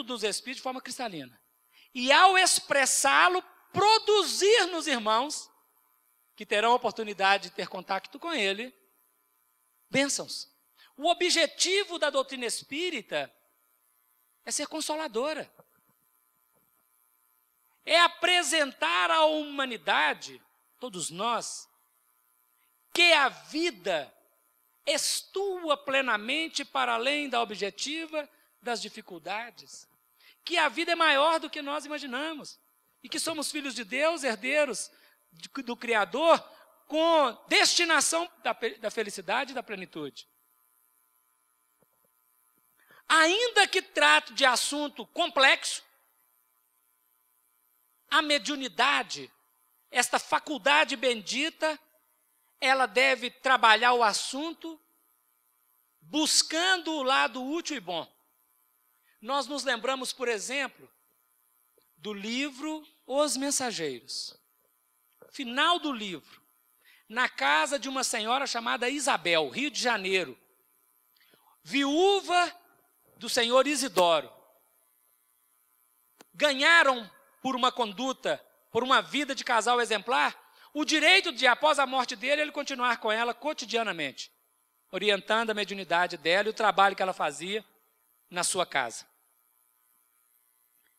fruto dos Espíritos de forma cristalina. E ao expressá-lo, produzir nos irmãos, que terão a oportunidade de ter contato com ele, bênçãos. O objetivo da doutrina espírita é ser consoladora. É apresentar à humanidade, todos nós, que a vida estua plenamente para além da objetiva das dificuldades, que a vida é maior do que nós imaginamos e que somos filhos de Deus, herdeiros do Criador, com destinação da, da felicidade e da plenitude. Ainda que trate de assunto complexo, a mediunidade, esta faculdade bendita, ela deve trabalhar o assunto buscando o lado útil e bom. Nós nos lembramos, por exemplo, do livro Os Mensageiros. Final do livro, na casa de uma senhora chamada Isabel, Rio de Janeiro, viúva do senhor Isidoro. Ganharam por uma conduta, por uma vida de casal exemplar, o direito de, após a morte dele, ele continuar com ela cotidianamente, orientando a mediunidade dela e o trabalho que ela fazia na sua casa.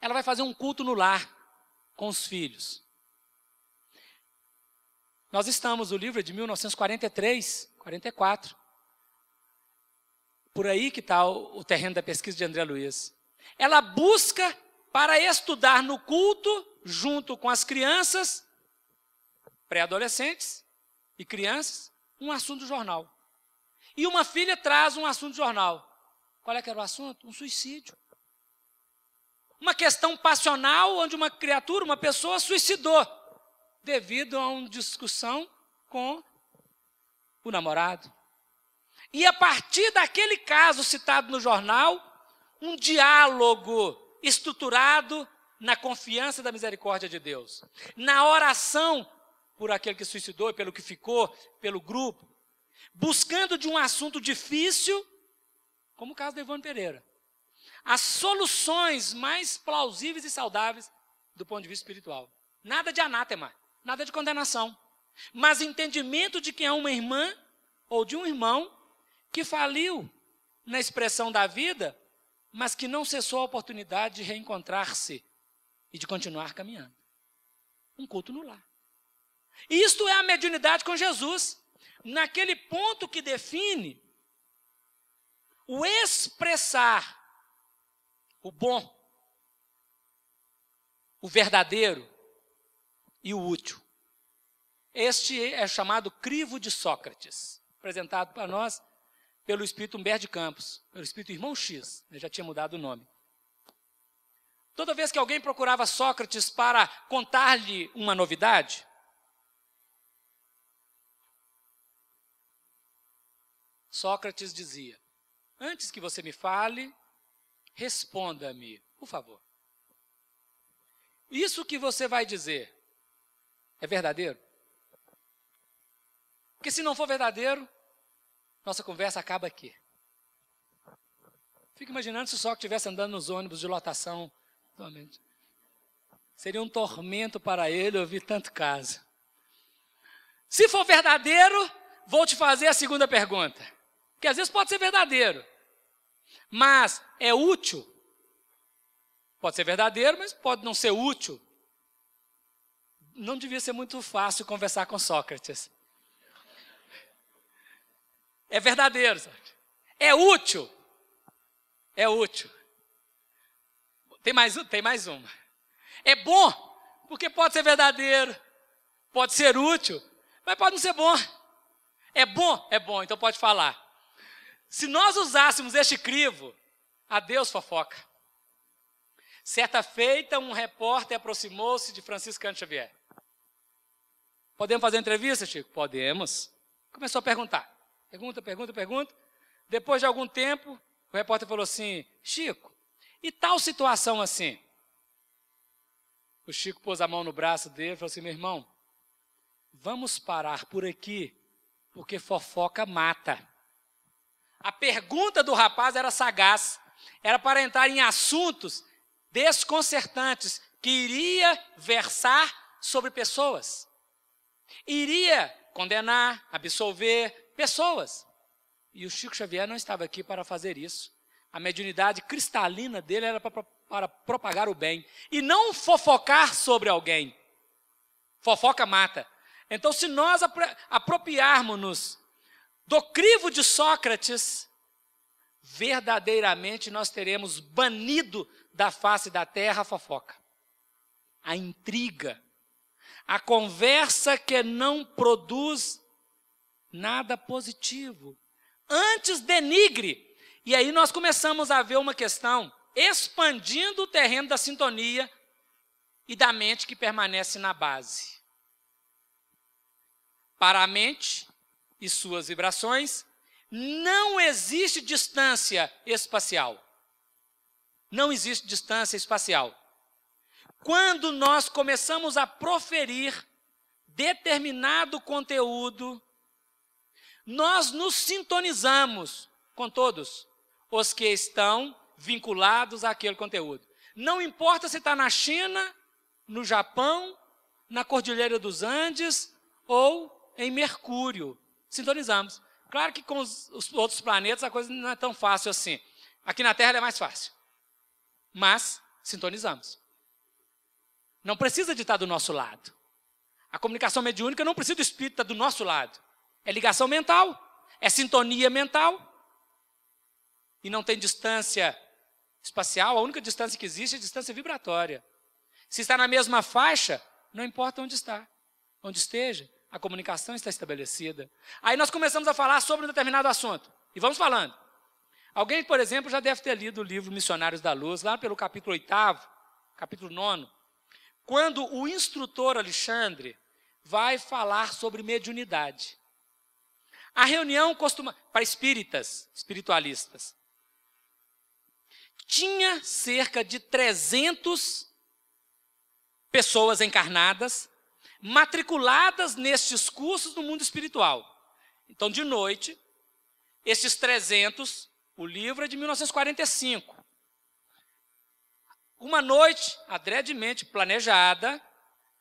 Ela vai fazer um culto no lar com os filhos. Nós estamos, o livro é de 1943, 44. Por aí que está o, o terreno da pesquisa de André Luiz. Ela busca para estudar no culto, junto com as crianças, pré-adolescentes e crianças, um assunto do jornal. E uma filha traz um assunto do jornal. Qual é que era o assunto? Um suicídio. Uma questão passional onde uma criatura, uma pessoa suicidou devido a uma discussão com o namorado. E a partir daquele caso citado no jornal, um diálogo estruturado na confiança da misericórdia de Deus, na oração por aquele que suicidou, pelo que ficou, pelo grupo, buscando de um assunto difícil, como o caso de Ivone Pereira, as soluções mais plausíveis e saudáveis do ponto de vista espiritual. Nada de anátema, nada de condenação, mas entendimento de que é uma irmã ou de um irmão que faliu na expressão da vida, mas que não cessou a oportunidade de reencontrar-se e de continuar caminhando. Um culto no lar. Isto é a mediunidade com Jesus, naquele ponto que define o expressar o bom, o verdadeiro e o útil. Este é chamado crivo de Sócrates, apresentado para nós pelo espírito Humberto de Campos, pelo espírito irmão X, ele já tinha mudado o nome. Toda vez que alguém procurava Sócrates para contar-lhe uma novidade, Sócrates dizia: Antes que você me fale, responda-me, por favor. Isso que você vai dizer é verdadeiro? Porque se não for verdadeiro, nossa conversa acaba aqui. Fico imaginando se o Sócrates estivesse andando nos ônibus de lotação. Seria um tormento para ele ouvir tanto caso. Se for verdadeiro, vou te fazer a segunda pergunta. Que às vezes pode ser verdadeiro. Mas é útil? Pode ser verdadeiro, mas pode não ser útil. Não devia ser muito fácil conversar com Sócrates. É verdadeiro, é útil. É útil. Tem mais, tem mais uma. É bom, porque pode ser verdadeiro, pode ser útil, mas pode não ser bom. É bom? É bom, então pode falar. Se nós usássemos este crivo, adeus fofoca. Certa feita, um repórter aproximou-se de Francisco Cândido Xavier. Podemos fazer entrevista, Chico? Podemos. Começou a perguntar. Pergunta, pergunta, pergunta. Depois de algum tempo, o repórter falou assim: Chico, e tal situação assim? O Chico pôs a mão no braço dele e falou assim: meu irmão, vamos parar por aqui, porque fofoca mata. A pergunta do rapaz era sagaz. era para entrar em assuntos desconcertantes que iria versar sobre pessoas. Iria condenar, absolver pessoas. E o Chico Xavier não estava aqui para fazer isso. A mediunidade cristalina dele era para, para propagar o bem e não fofocar sobre alguém. Fofoca mata. Então, se nós apropriarmos-nos do crivo de Sócrates, verdadeiramente nós teremos banido da face da terra a fofoca, a intriga, a conversa que não produz nada positivo. Antes denigre. E aí nós começamos a ver uma questão expandindo o terreno da sintonia e da mente que permanece na base. Para a mente e suas vibrações, não existe distância espacial. Não existe distância espacial. Quando nós começamos a proferir determinado conteúdo, nós nos sintonizamos com todos os que estão vinculados àquele conteúdo. Não importa se está na China, no Japão, na Cordilheira dos Andes ou em Mercúrio. Sintonizamos. Claro que com os, os outros planetas a coisa não é tão fácil assim. Aqui na Terra é mais fácil. Mas sintonizamos. Não precisa de estar do nosso lado. A comunicação mediúnica não precisa do espírito estar do nosso lado. É ligação mental, é sintonia mental. E não tem distância espacial, a única distância que existe é distância vibratória. Se está na mesma faixa, não importa onde está, onde esteja, a comunicação está estabelecida. Aí nós começamos a falar sobre um determinado assunto. E vamos falando. Alguém, por exemplo, já deve ter lido o livro Missionários da Luz, lá pelo capítulo 8, capítulo 9, quando o instrutor Alexandre vai falar sobre mediunidade. A reunião costuma para espíritas, espiritualistas. Tinha cerca de 300 pessoas encarnadas matriculadas nestes cursos no mundo espiritual. Então, de noite, esses 300, o livro é de 1945. Uma noite, adredemente planejada,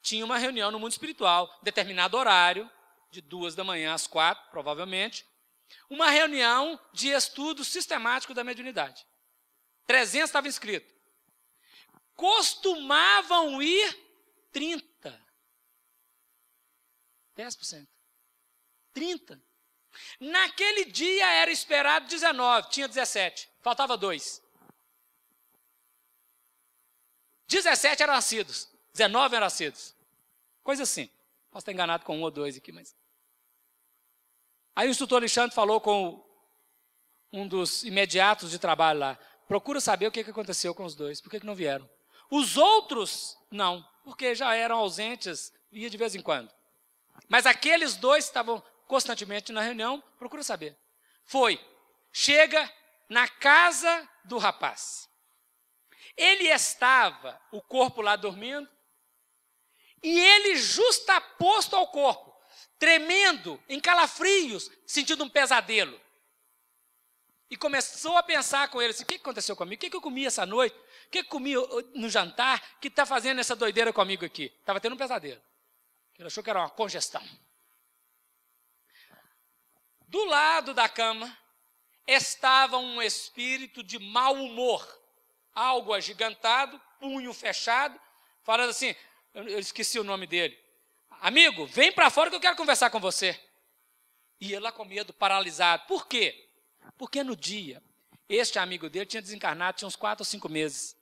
tinha uma reunião no mundo espiritual, determinado horário, de duas da manhã às quatro, provavelmente, uma reunião de estudo sistemático da mediunidade. 300 estavam inscritos. Costumavam ir 30. 10%. 30%. Naquele dia era esperado 19, tinha 17, faltava dois. 17 eram nascidos, 19 eram nascidos. Coisa assim. Posso estar enganado com um ou dois aqui, mas. Aí o instrutor Alexandre falou com um dos imediatos de trabalho lá. Procura saber o que aconteceu com os dois, por que não vieram. Os outros, não, porque já eram ausentes, ia de vez em quando. Mas aqueles dois estavam constantemente na reunião, procura saber. Foi, chega na casa do rapaz. Ele estava, o corpo lá dormindo, e ele justaposto ao corpo, tremendo, em calafrios, sentindo um pesadelo. E começou a pensar com ele assim: o que aconteceu comigo? O que eu comi essa noite? O que eu comi no jantar que está fazendo essa doideira comigo aqui? Estava tendo um pesadelo. Ele achou que era uma congestão. Do lado da cama estava um espírito de mau humor, algo agigantado, punho fechado, falando assim: eu esqueci o nome dele. Amigo, vem para fora que eu quero conversar com você. E ele lá com medo, paralisado. Por quê? Porque no dia, este amigo dele tinha desencarnado, tinha uns quatro ou cinco meses.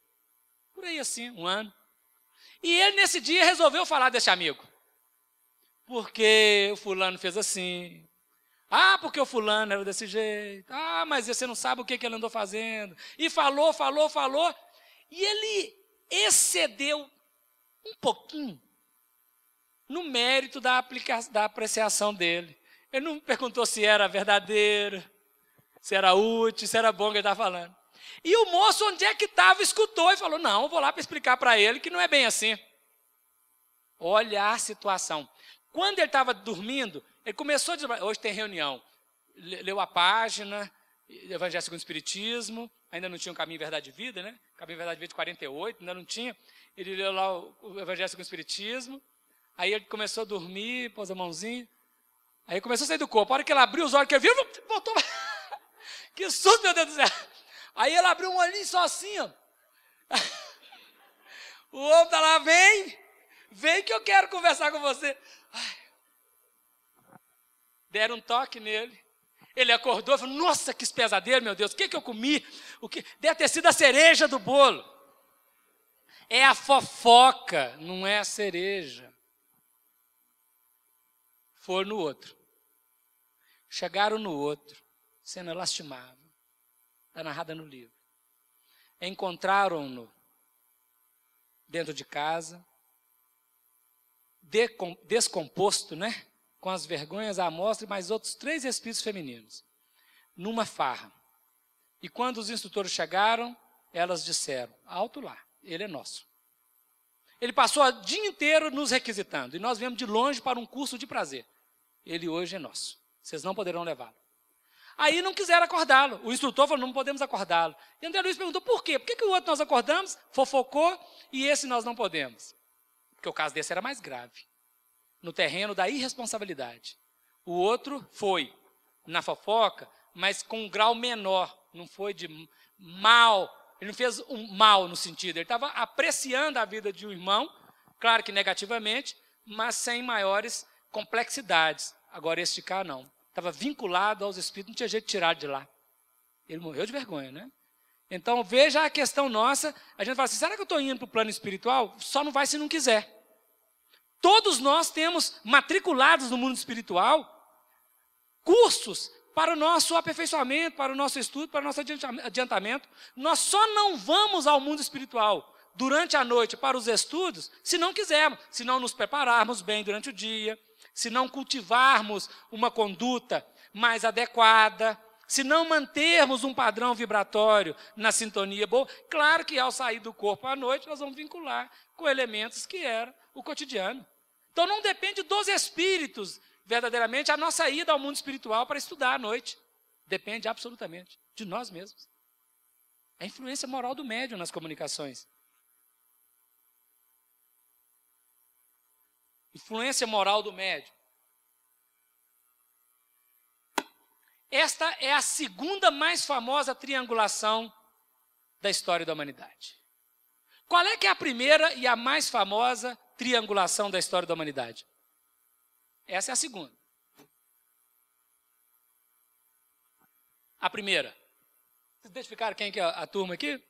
Por aí assim, um ano. E ele nesse dia resolveu falar desse amigo porque o fulano fez assim. Ah, porque o fulano era desse jeito. Ah, mas você não sabe o que, que ele andou fazendo. E falou, falou, falou. E ele excedeu um pouquinho no mérito da, da apreciação dele. Ele não perguntou se era verdadeiro, se era útil, se era bom que ele estava falando. E o moço, onde é que estava, escutou e falou: Não, vou lá para explicar para ele que não é bem assim. Olha a situação. Quando ele estava dormindo, ele começou a dizer, hoje tem reunião. Leu a página, Evangelho segundo o Espiritismo, ainda não tinha o Caminho, Verdade e Vida, né? Caminho, Verdade e Vida de 48, ainda não tinha. Ele leu lá o, Evangelho com o Espiritismo. Aí ele começou a dormir, pôs a mãozinha. Aí começou a sair do corpo. A hora que ele abriu os olhos, que ele viu, voltou. que susto, meu Deus do céu. Aí ele abriu um olhinho só assim, ó. O homem tá lá, vem, vem que eu quero conversar com você. Ai. Deram um toque nele. Ele acordou e falou: Nossa, que pesadelo, meu Deus, o que, que eu comi? O que? Deve ter sido a cereja do bolo. É a fofoca, não é a cereja. Foram no outro. Chegaram no outro, cena lastimável. Está narrada no livro. Encontraram-no dentro de casa, descomposto, né? Com as vergonhas à mostra e mais outros três espíritos femininos, numa farra. E quando os instrutores chegaram, elas disseram: alto lá, ele é nosso. Ele passou o dia inteiro nos requisitando, e nós viemos de longe para um curso de prazer. Ele hoje é nosso. Vocês não poderão levá-lo. Aí não quiseram acordá-lo. O instrutor falou: não podemos acordá-lo. E André Luiz perguntou: por quê? Por que, que o outro nós acordamos, fofocou, e esse nós não podemos? Porque o caso desse era mais grave no terreno da irresponsabilidade. O outro foi na fofoca, mas com um grau menor. Não foi de mal. Ele não fez um mal no sentido. Ele estava apreciando a vida de um irmão, claro que negativamente, mas sem maiores complexidades. Agora, este cá não. Estava vinculado aos espíritos, não tinha jeito de tirar de lá. Ele morreu de vergonha, né? Então, veja a questão nossa. A gente fala assim: será que eu estou indo para o plano espiritual? Só não vai se não quiser. Todos nós temos matriculados no mundo espiritual cursos para o nosso aperfeiçoamento, para o nosso estudo, para o nosso adiantamento. Nós só não vamos ao mundo espiritual durante a noite para os estudos se não quisermos, se não nos prepararmos bem durante o dia, se não cultivarmos uma conduta mais adequada, se não mantermos um padrão vibratório na sintonia boa, claro que ao sair do corpo à noite, nós vamos vincular com elementos que era o cotidiano. Então não depende dos espíritos, verdadeiramente, a nossa ida ao mundo espiritual para estudar à noite. Depende absolutamente de nós mesmos. A influência moral do médium nas comunicações. Influência moral do médium. Esta é a segunda mais famosa triangulação da história da humanidade. Qual é que é a primeira e a mais famosa triangulação da história da humanidade? Essa é a segunda. A primeira. Vocês identificaram quem que é a turma aqui?